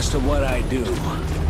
best of what I do.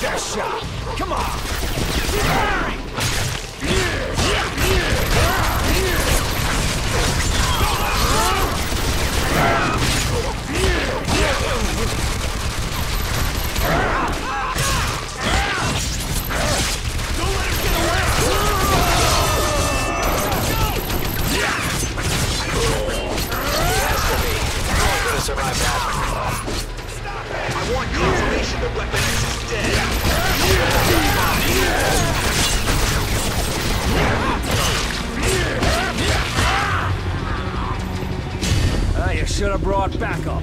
Death shot! Come on! survive that. I want confirmation that Weapon is dead. Have brought backup.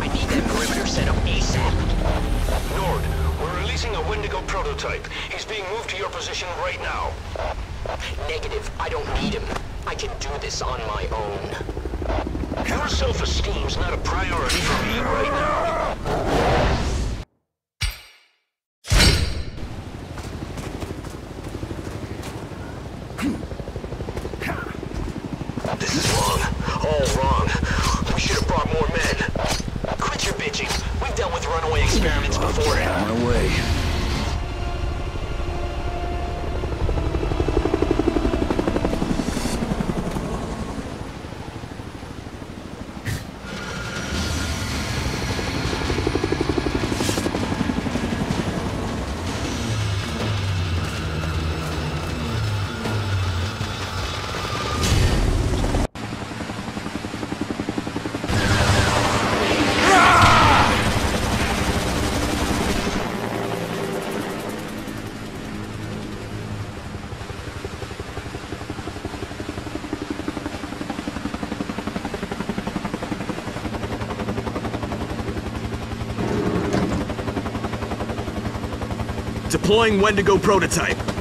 I need that perimeter set up ASAP. Nord, we're releasing a Wendigo prototype. He's being moved to your position right now. Negative. I don't need him. I can do this on my own. Your self-esteem's not a priority for me right now. Deploying Wendigo prototype.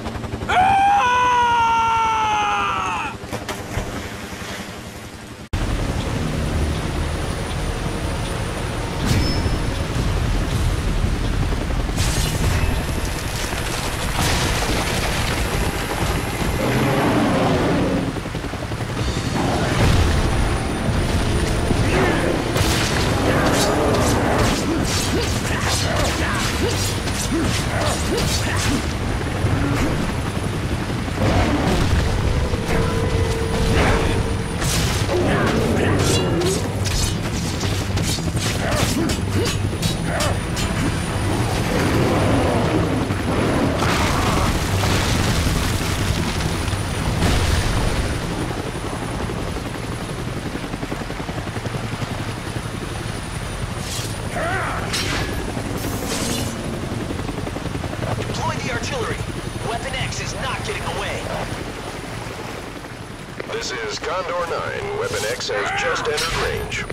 Condor 9. Weapon X has just entered range.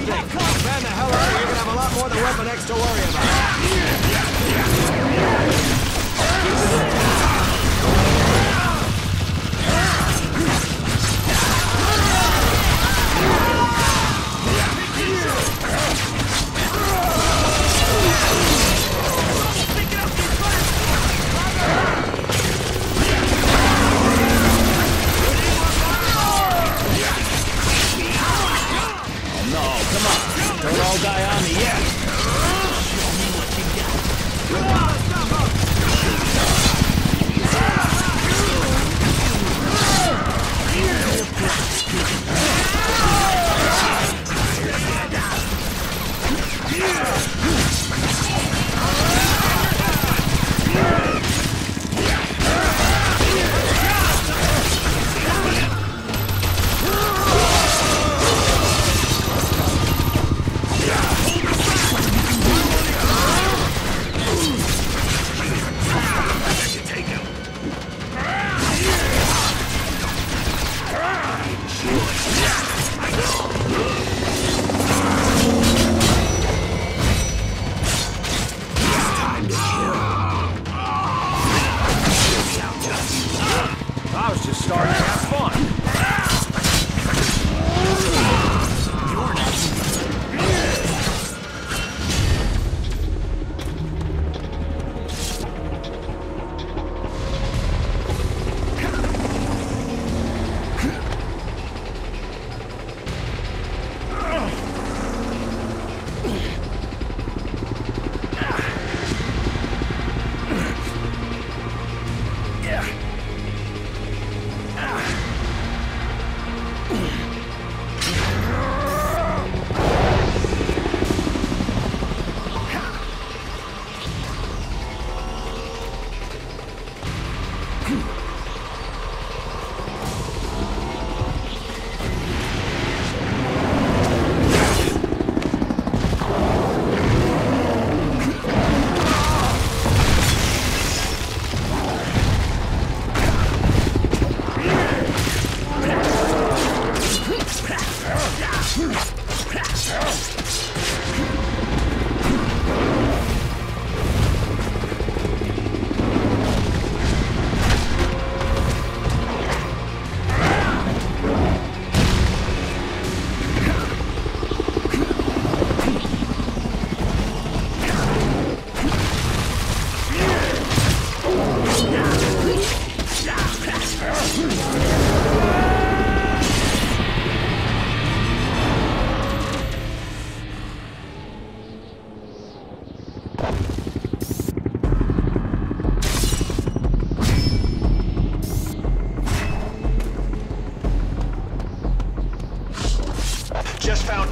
You think. Man the hell out, you're gonna have a lot more than Weapon X to worry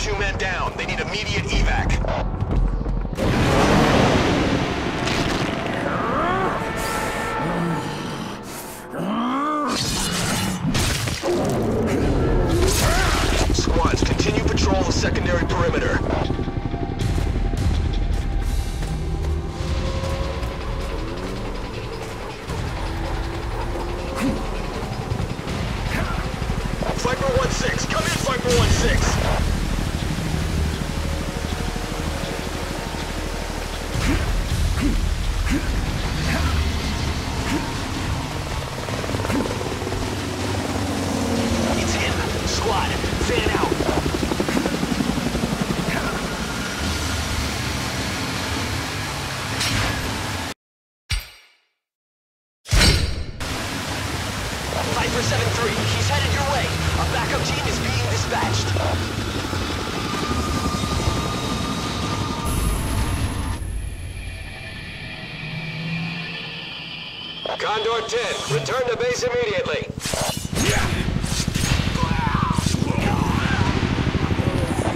two men down. They need immediate evac. Squads, continue patrol the secondary perimeter. Viper 7-3, he's headed your way. A backup team is being dispatched. Condor 10, return to base immediately.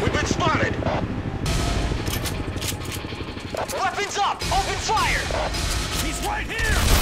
We've been spotted. Weapons up! Open fire! He's right here!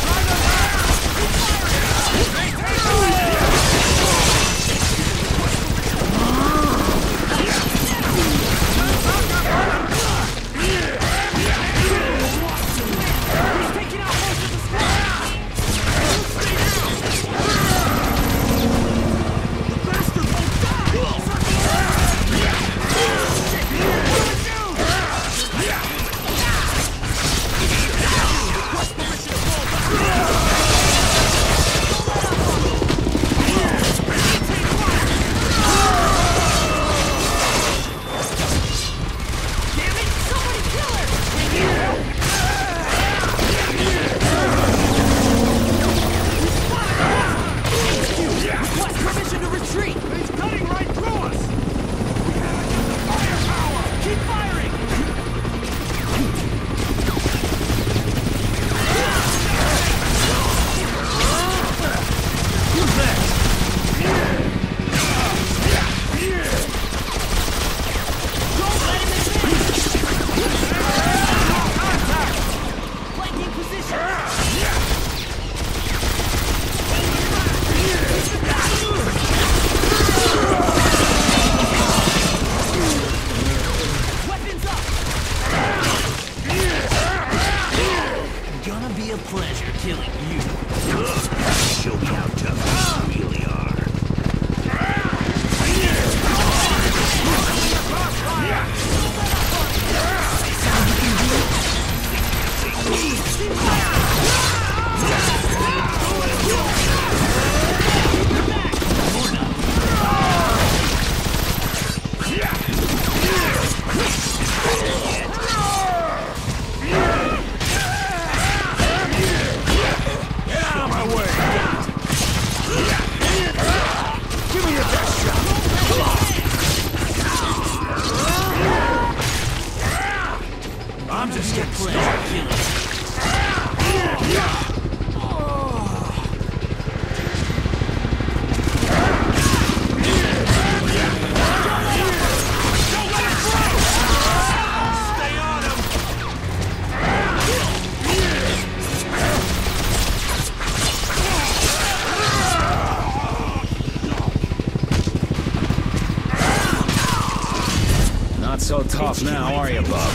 So tough now, are you, Bub?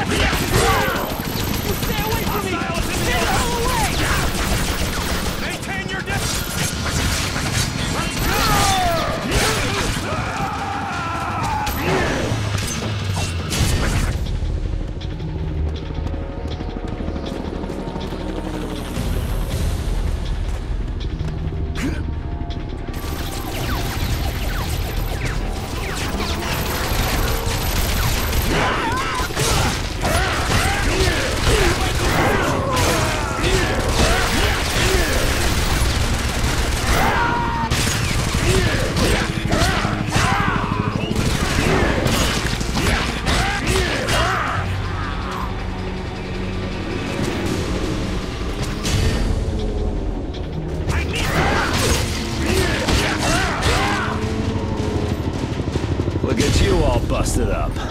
Stay Busted up.